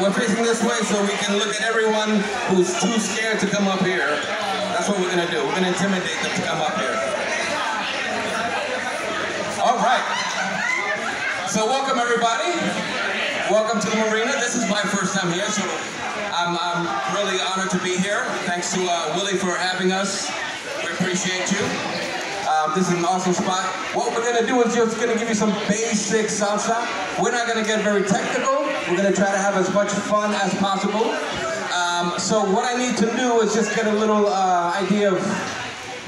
we're facing this way so we can look at everyone who's too scared to come up here. That's what we're gonna do. We're gonna intimidate them to come up here. All right. So welcome everybody. Welcome to the marina. This is my first time here, so I'm, I'm really honored to be here. Thanks to uh, Willie for having us. We appreciate you. Um, this is an awesome spot. What we're gonna do is just gonna give you some basic salsa. We're not gonna get very technical. We're gonna try to have as much fun as possible. Um, so what I need to do is just get a little uh, idea of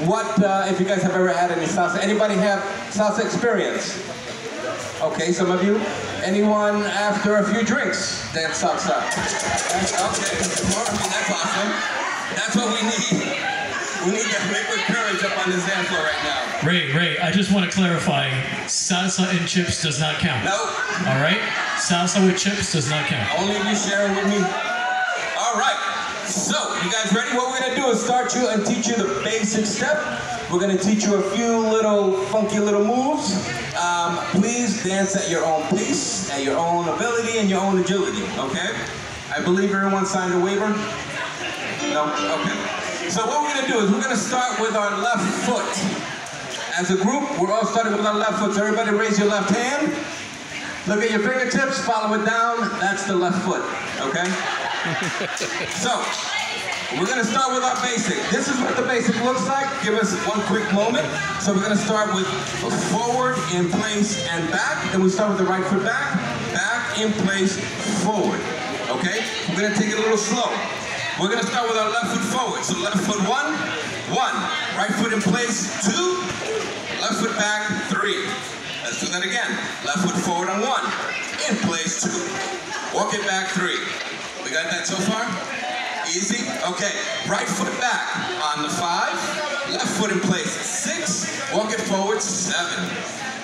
what, uh, if you guys have ever had any salsa. Anybody have salsa experience? Okay, some of you. Anyone after a few drinks dance salsa? Okay, more. That's awesome. That's what we need. We need that liquid courage up on this dance floor right now. Ray, Ray, I just want to clarify, salsa and chips does not count. No, All right? Salsa with chips does not count. only if you sharing with me. All right. So, you guys ready? What we're gonna do is start you and teach you the basic step. We're gonna teach you a few little funky little moves. Um, please dance at your own pace, at your own ability, and your own agility. Okay? I believe everyone signed a waiver. No? Okay. So what we're gonna do is we're gonna start with our left foot. As a group, we're all starting with our left foot. So everybody raise your left hand. Look at your fingertips, follow it down. That's the left foot, okay? So, we're gonna start with our basic. This is what the basic looks like. Give us one quick moment. So we're gonna start with forward, in place, and back. Then we start with the right foot back, back, in place, forward. Okay? We're gonna take it a little slow. We're gonna start with our left foot forward. So left foot one, one. Right foot in place, two. Left foot back, three. Let's do that again. Left foot forward on one. In place, two. Walk it back, three. We got that so far? Easy? Okay. Right foot back on the five. Left foot in place, six. Walk it forward, seven.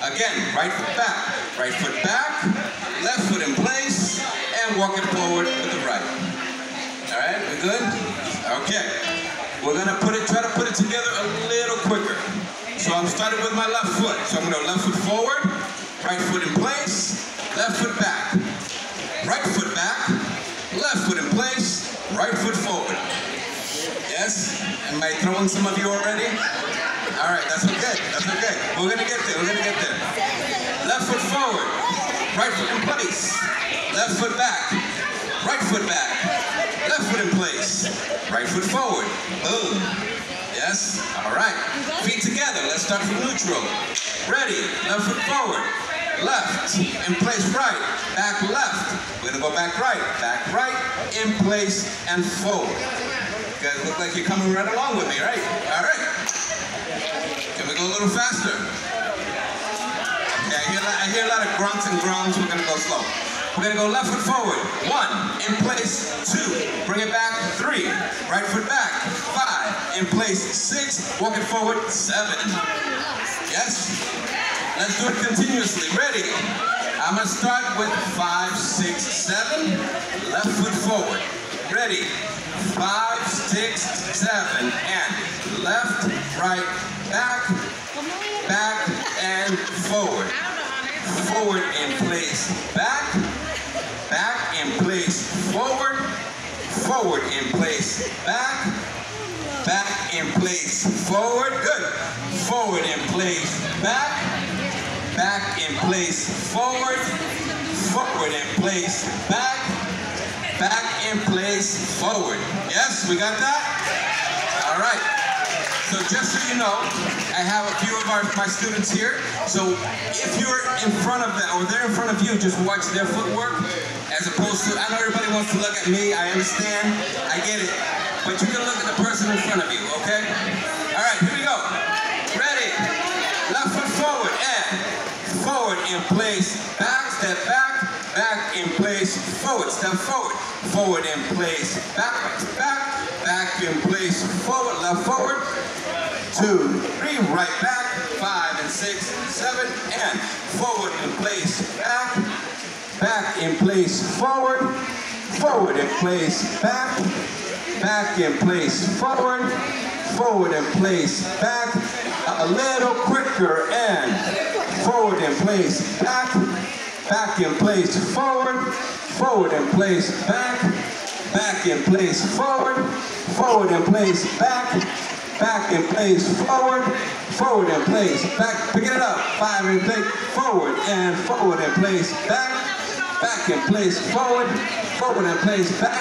Again, right foot back. Right foot back. Left foot in place. And walk it forward with the right. All right, we good? Okay. We're gonna put it, try to put it together a little quicker. So I'm starting with my left foot. So I'm gonna left foot forward, right foot in place, left foot back. Right foot back, left foot in place, right foot forward. Yes? Am I throwing some of you already? All right, that's okay, that's okay. We're gonna get there, we're gonna get there. Left foot forward, right foot in place, left foot back, right foot back, left foot in place, right foot forward. Boom. Yes? All right. Feet together. Let's start from neutral. Ready. Left foot forward. Left. In place right. Back left. We're going to go back right. Back right. In place and forward. You guys look like you're coming right along with me, right? All right. Can we go a little faster? Okay, I hear, a lot- I hear a lot of grunts and groans. We're going to go slow. We're to go left foot forward. One. In place. Two. Bring it back. Three. Right foot back. Five. In place. Six. Walk it forward. Seven. Yes? Let's do it continuously. Ready? I'm to start with five, six, seven. Left foot forward. Ready? Five, six, seven. And left, right, back, back, and forward. Forward in place, back in place, forward, forward in place, back, back in place, forward, good. Forward in place, back, back in place, forward, forward in place, back, back in place, forward. Yes, we got that? All right. So just so you know, I have a few of our, my students here. So if you're in front of them, or they're in front of you, just watch their footwork as opposed to, I know everybody wants to look at me, I understand, I get it. But you can look at the person in front of you, okay? All right, here we go. Ready? Left foot forward and forward in place, back, step back, back in place, forward, step forward, forward in place, back, back, back in place, forward, left forward, two, three, right back, five and six, seven, and forward in place, back, back in place, forward, forward in place, back, back in place, forward, forward in place, back, a little quicker, and forward in place, back, back in place, forward, forward in place, back, back in place, forward, forward and place, back, back and place, forward, forward and place, back, pick it up, five and place, forward and forward and place, back, back and place, forward, forward and place, back,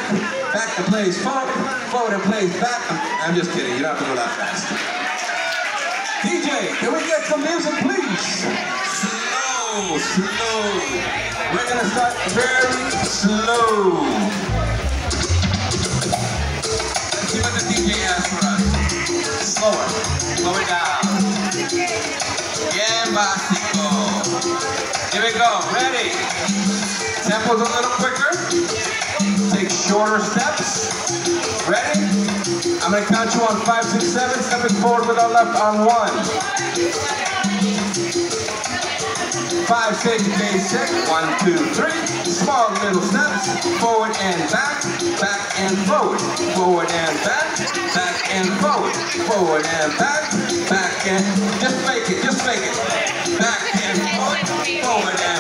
back and place, forward, forward and place, back. I'm, I'm just kidding, you don't have to go that fast. DJ, can we get some music, please? Slow, slow. We're gonna start very slow. Slower, slow it down. Bien básico. Here we go, ready? Tempo's a little quicker. Take shorter steps. Ready? I'm gonna count you on five, six, seven, stepping forward with our left on one. Five, six, basic. One, two, three. Small little steps. Forward and back. Back and forward. Forward and back. Back and forward. Forward and back. Back and just fake it. Just fake it. Back and forward. Forward and.